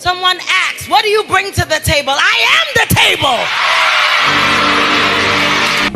Someone asks, What do you bring to the table? I am the table.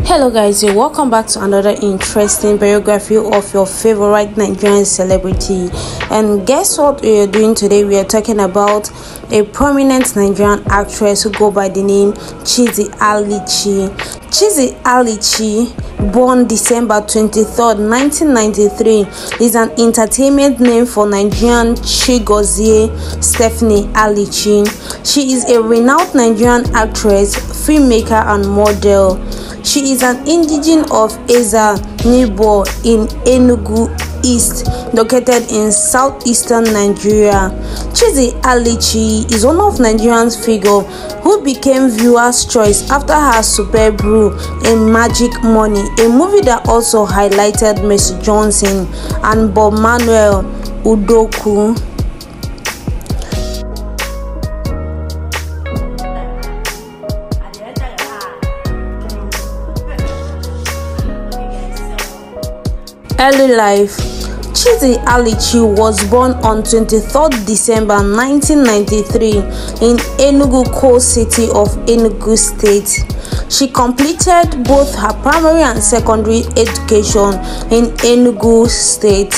Hello guys, you're welcome back to another interesting biography of your favorite Nigerian celebrity. And guess what we are doing today? We are talking about a prominent Nigerian actress who go by the name Chizzy Alichi. Chizzy Alichi, born December 23, 1993, is an entertainment name for Nigerian Chigozie Stephanie Alichi. She is a renowned Nigerian actress, filmmaker, and model. She is an indigene of Eza Nibo in Enugu East, located in southeastern Nigeria. Chizzy Alichi is one of Nigerian's figure who became viewers' choice after her superb role in Magic Money, a movie that also highlighted Mercy Johnson and Bob Manuel Udoku. Early life Chizzy Alichi was born on 23 December 1993 in Enugu Coal City of Enugu State. She completed both her primary and secondary education in Enugu State.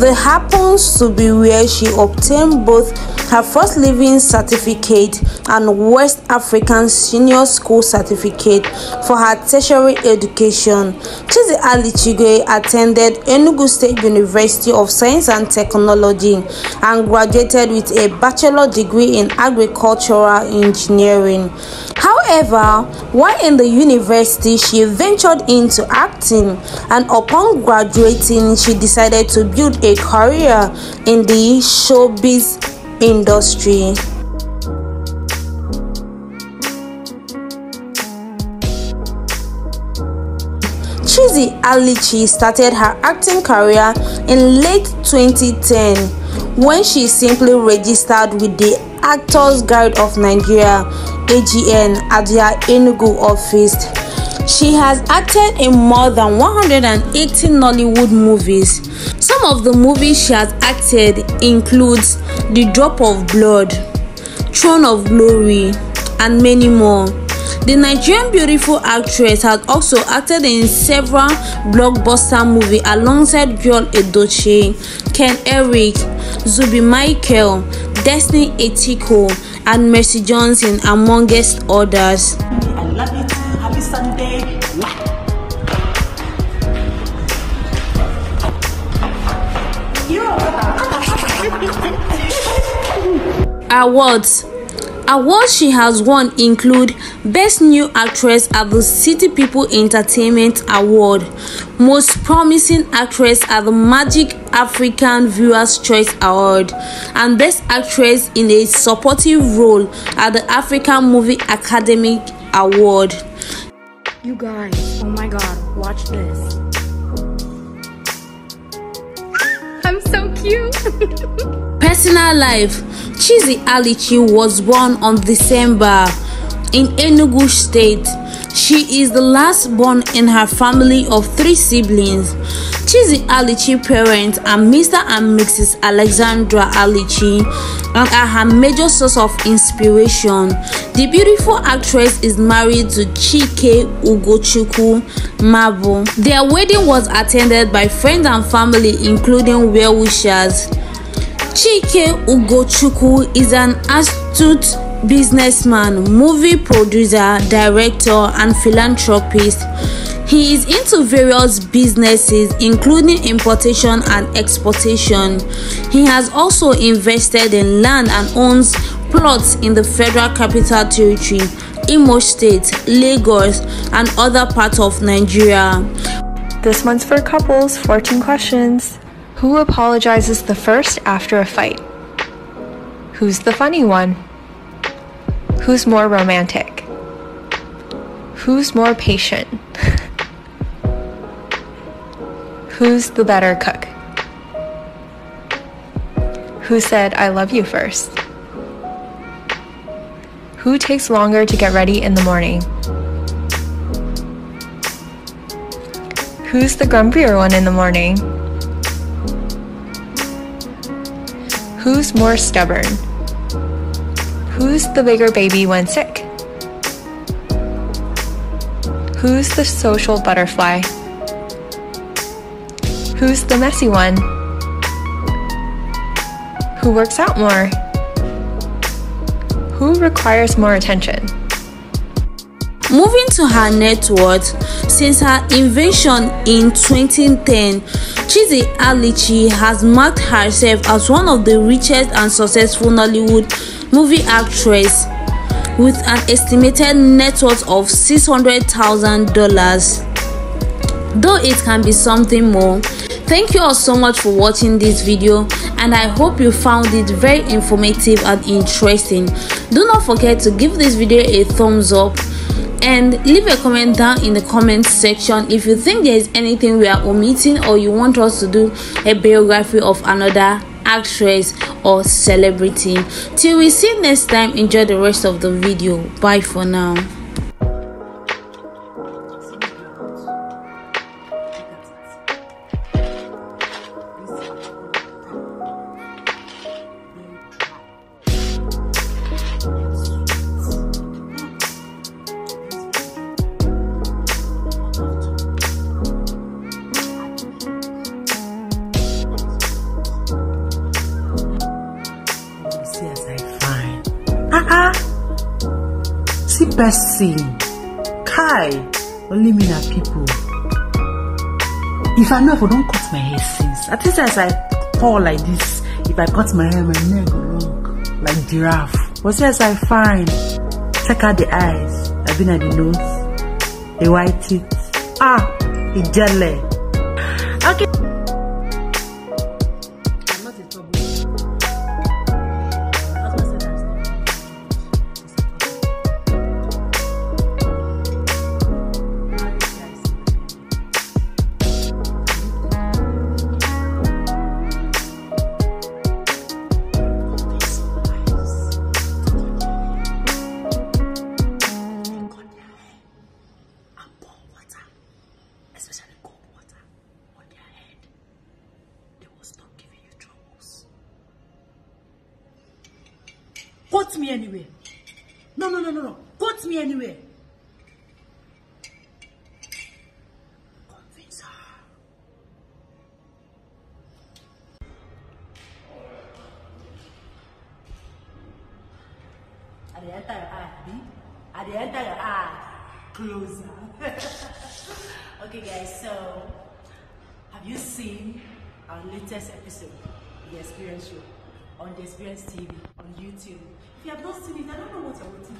This happens to be where she obtained both her first leaving certificate and West African Senior School certificate for her tertiary education. Chizzy Alichigwe attended Enugu State University of Science and Technology and graduated with a bachelor degree in agricultural engineering. However, while in the university, she ventured into acting and upon graduating, she decided to build a career in the showbiz industry. Chizzy Alichi started her acting career in late 2010 when she simply registered with the Actors Guild of Nigeria AGN at their Enugu office. She has acted in more than 180 Nollywood movies. Some of the movies she has acted includes The Drop of Blood, Throne of Glory, and many more. The Nigerian beautiful actress has also acted in several blockbuster movies alongside Yul Edochie, Ken Eric, Zubi Michael, Destiny Etiko, and Mercy Johnson, amongst others. Sunday. Awards Awards she has won include Best New Actress at the City People Entertainment Award, Most Promising Actress at the Magic African Viewers Choice Award, and Best Actress in a Supportive Role at the African Movie Academy Award. You guys, oh my god, watch this. I'm so cute. Personal life Chizzy Alichi was born on December in Enugu State. She is the last born in her family of three siblings. Chizzy Alichi parents are Mr. and Mrs. Alexandra Alichi and are her major source of inspiration. The beautiful actress is married to Chike Ugochukwu Mabo. Their wedding was attended by friends and family including well-wishers. Chike Ugochukwu is an astute businessman, movie producer, director, and philanthropist. He is into various businesses, including importation and exportation. He has also invested in land and owns plots in the Federal Capital Territory, Imo State, Lagos, and other parts of Nigeria. This one's for couples, 14 questions. Who apologizes the first after a fight? Who's the funny one? Who's more romantic? Who's more patient? Who's the better cook? Who said, I love you first? Who takes longer to get ready in the morning? Who's the grumpier one in the morning? Who's more stubborn? Who's the bigger baby when sick? Who's the social butterfly? Who's the messy one? Who works out more? Who requires more attention? Moving to her net worth, since her invention in 2010, Chizzy Alichi has marked herself as one of the richest and successful Nollywood movie actress with an estimated net worth of $600,000. Though it can be something more, thank you all so much for watching this video and I hope you found it very informative and interesting. Do not forget to give this video a thumbs up and leave a comment down in the comment section if you think there is anything we are omitting or you want us to do a biography of another actress or celebrity. Till we see next time enjoy the rest of the video. Bye for now person. Kai only me na people. If i know i don cut my hair since at least as i fall like this if i cut my hair my neck go long like giraffe. But see as i fine check out the eyes. I've been at the nose the white teeth. Ah the Quote me anywhere. No, no, no, no, no. Quote me anywhere. Convince her. At the enter your eye, B. At the enter your eye. Closer. okay guys so have you seen our latest episode the experience show on the experience tv on youtube if you have not seen it i don't know what you're waiting